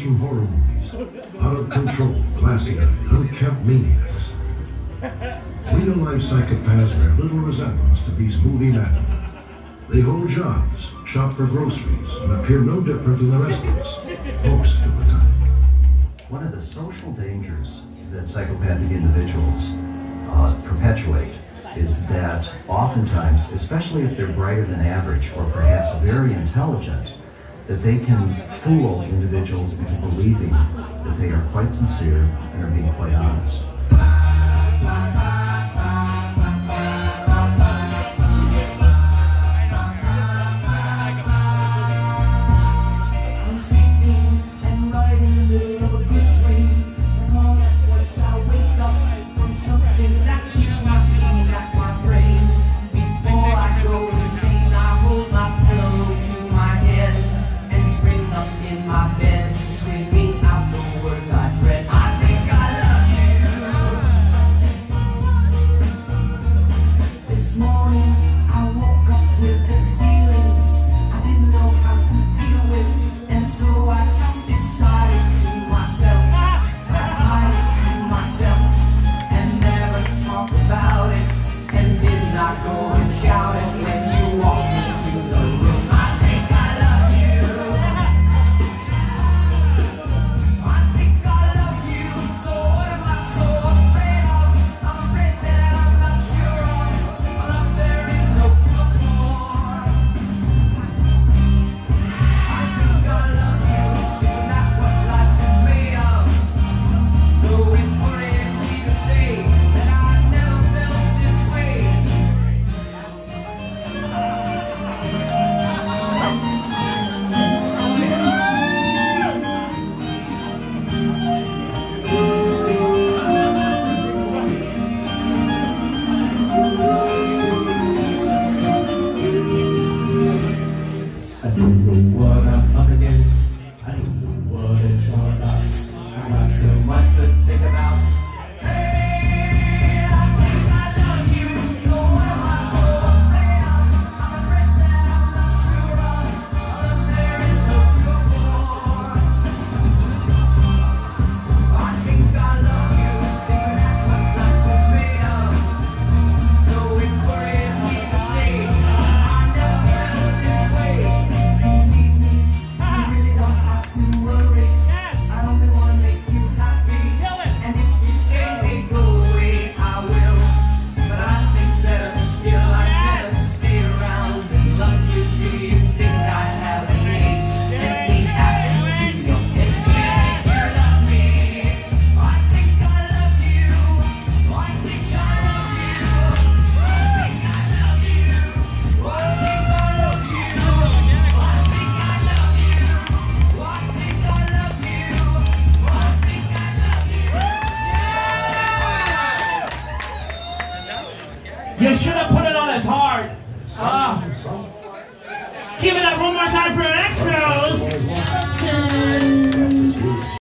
from horror movies. Out of control, classy, unkempt maniacs. Real-life psychopaths bear little resemblance to these movie madmen. They hold jobs, shop for groceries, and appear no different than the rest of us, most of the time. One of the social dangers that psychopathic individuals uh, perpetuate is that oftentimes, especially if they're brighter than average or perhaps very intelligent, that they can fool individuals into believing that they are quite sincere and are being quite honest. My bed, screaming out the words I dread. I think I love you. This morning I woke up with this feeling I didn't know how to deal with, and so I just decided to myself, I to myself, and never talk about it, and did not go and shout it You should have